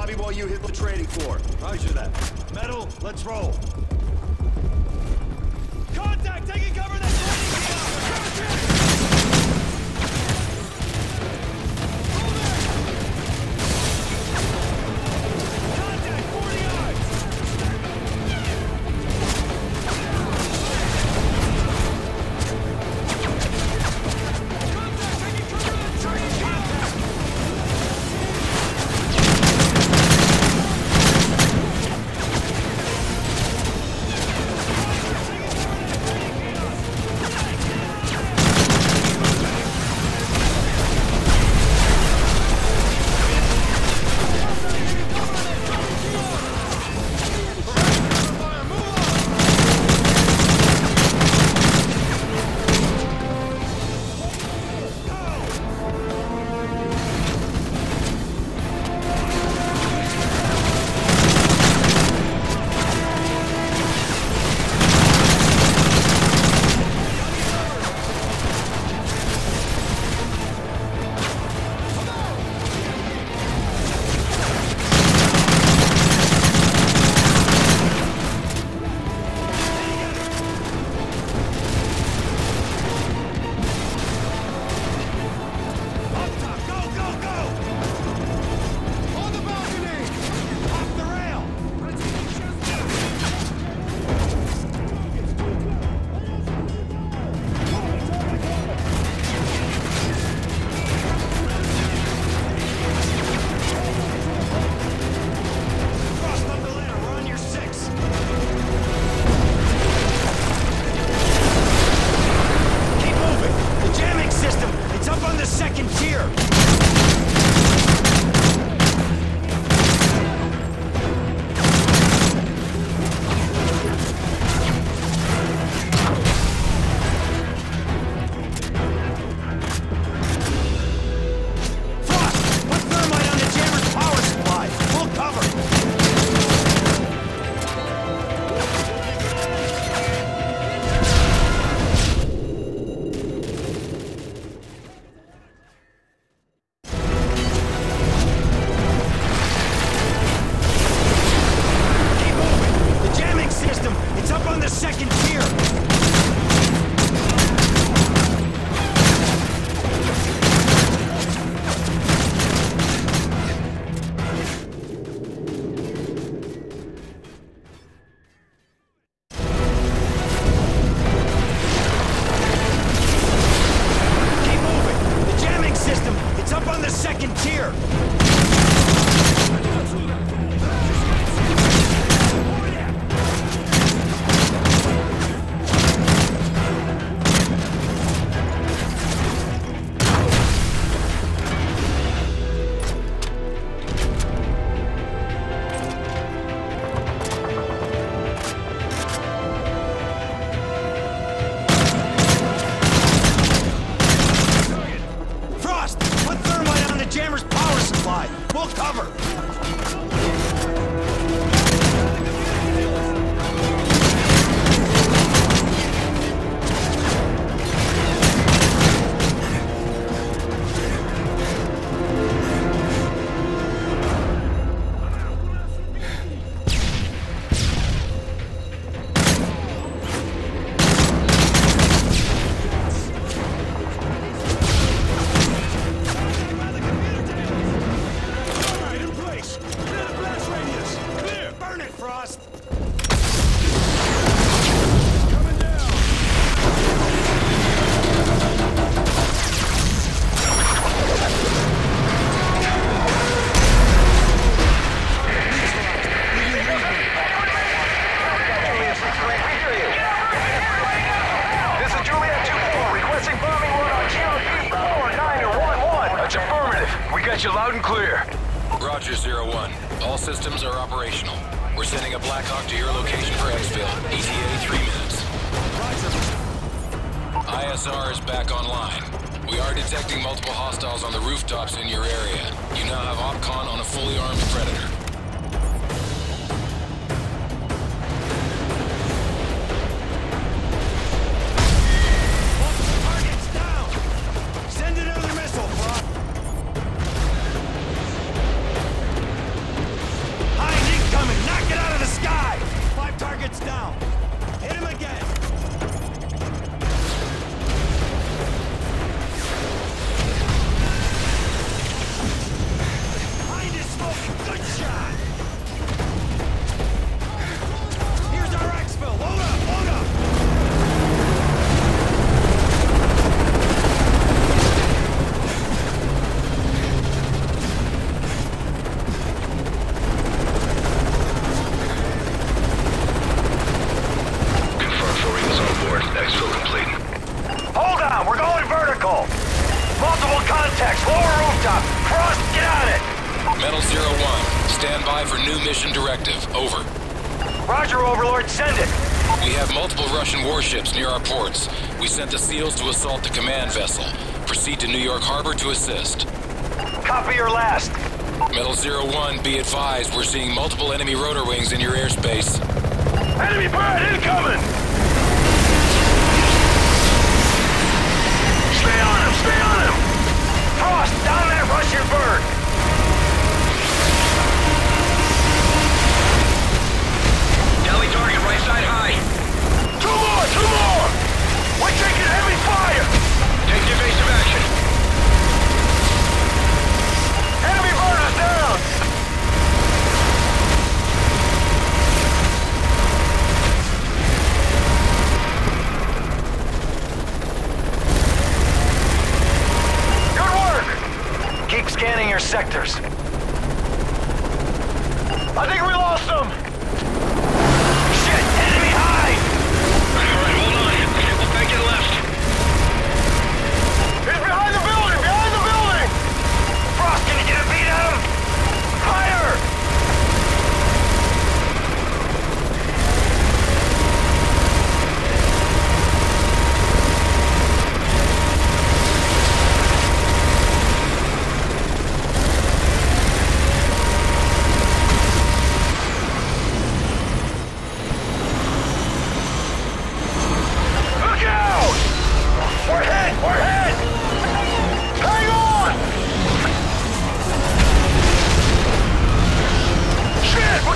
lobby while you hit the training floor. Roger that. Metal, let's roll. Contact! Taking sending a Blackhawk to your location for exfil. ETA three minutes. ISR is back online. We are detecting multiple hostiles on the rooftops in your area. You now have OpCon on a fully armed Predator. Down. Near our ports. We sent the SEALs to assault the command vessel. Proceed to New York Harbor to assist. Copy your last. Metal Zero One, be advised, we're seeing multiple enemy rotor wings in your airspace. Enemy bird incoming. Stay on him, stay on him. Frost, down that Russian bird. Deli target right side high. Two more, two more. We're taking heavy fire. Take evasive action.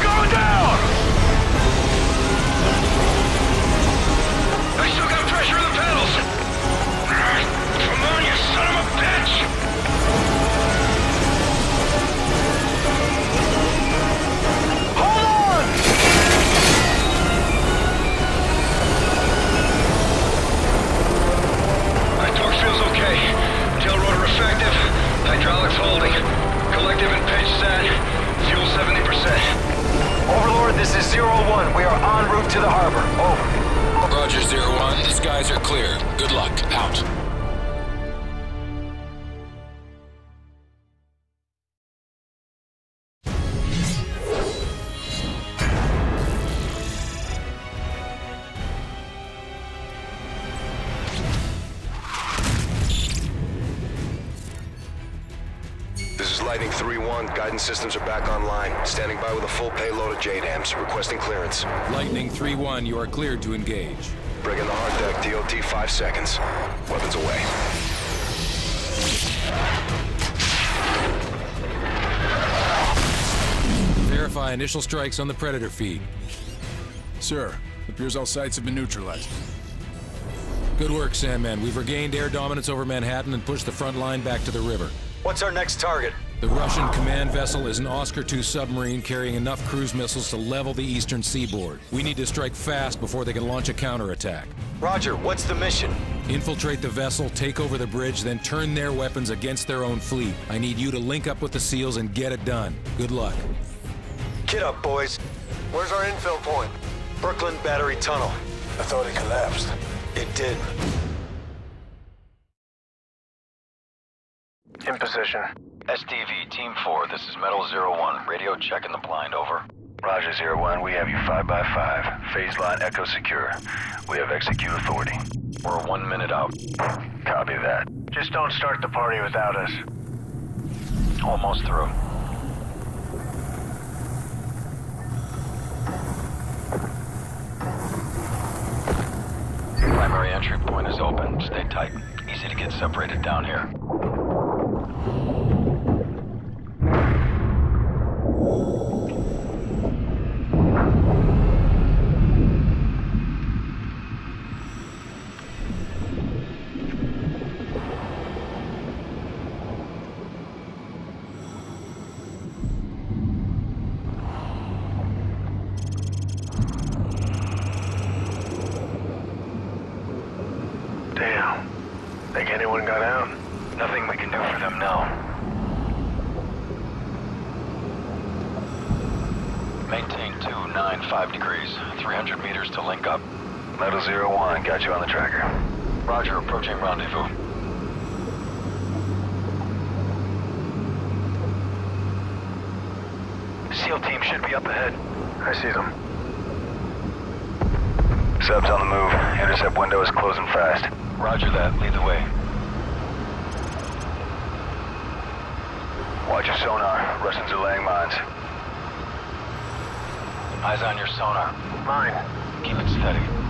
Going down! 3-1. Guidance systems are back online. Standing by with a full payload of JDAMs. Requesting clearance. Lightning 3-1, you are cleared to engage. Bring in the hard deck. TOT 5 seconds. Weapons away. Verify initial strikes on the Predator feed. Sir, appears all sites have been neutralized. Good work, Sandman. We've regained air dominance over Manhattan and pushed the front line back to the river. What's our next target? The Russian command vessel is an Oscar II submarine carrying enough cruise missiles to level the eastern seaboard. We need to strike fast before they can launch a counterattack. Roger, what's the mission? Infiltrate the vessel, take over the bridge, then turn their weapons against their own fleet. I need you to link up with the SEALs and get it done. Good luck. Get up, boys. Where's our infill point? Brooklyn Battery Tunnel. I thought it collapsed. It did. In position. SDV, Team 4, this is Metal Zero One. Radio checking the blind, over. Roger, Zero One. We have you 5 by 5 Phase line echo secure. We have execute authority. We're one minute out. Copy that. Just don't start the party without us. Almost through. Primary entry point is open. Stay tight. Easy to get separated down here. Anyone got out? Nothing we can do for them now. Maintain 295 degrees. 300 meters to link up. Metal Zero One. Got you on the tracker. Roger, approaching rendezvous. SEAL team should be up ahead. I see them. Subs on the move. Intercept window is closing fast. Roger that. Lead the way. Watch your sonar. Russians are laying mines. Eyes on your sonar. Mine. Keep it steady.